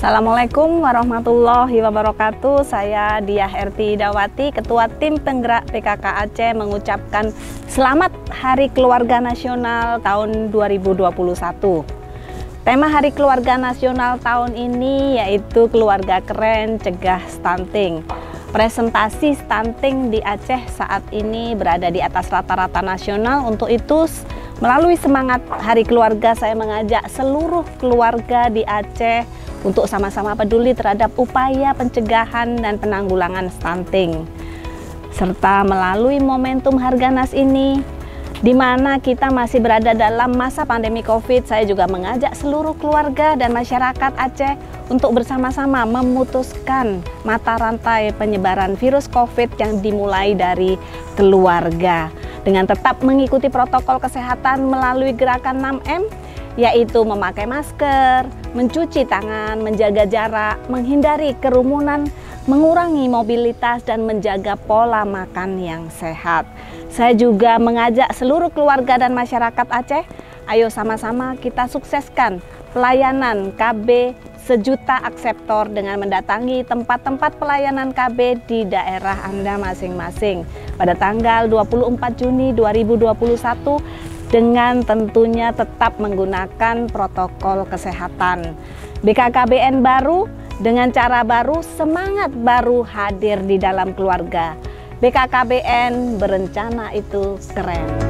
Assalamualaikum warahmatullahi wabarakatuh. Saya Diah RT Dawati, Ketua Tim Penggerak PKK Aceh mengucapkan Selamat Hari Keluarga Nasional tahun 2021. Tema Hari Keluarga Nasional tahun ini yaitu Keluarga Keren Cegah Stunting. Presentasi stunting di Aceh saat ini berada di atas rata-rata nasional. Untuk itu, melalui semangat Hari Keluarga, saya mengajak seluruh keluarga di Aceh untuk sama-sama peduli terhadap upaya pencegahan dan penanggulangan stunting. Serta melalui momentum harga nas ini, di mana kita masih berada dalam masa pandemi COVID, saya juga mengajak seluruh keluarga dan masyarakat Aceh untuk bersama-sama memutuskan mata rantai penyebaran virus COVID yang dimulai dari keluarga. Dengan tetap mengikuti protokol kesehatan melalui gerakan 6M, yaitu memakai masker, mencuci tangan, menjaga jarak, menghindari kerumunan, mengurangi mobilitas, dan menjaga pola makan yang sehat. Saya juga mengajak seluruh keluarga dan masyarakat Aceh, ayo sama-sama kita sukseskan pelayanan KB sejuta akseptor dengan mendatangi tempat-tempat pelayanan KB di daerah Anda masing-masing pada tanggal 24 Juni 2021 dengan tentunya tetap menggunakan protokol kesehatan. BKKBN baru dengan cara baru, semangat baru hadir di dalam keluarga. BKKBN berencana itu keren.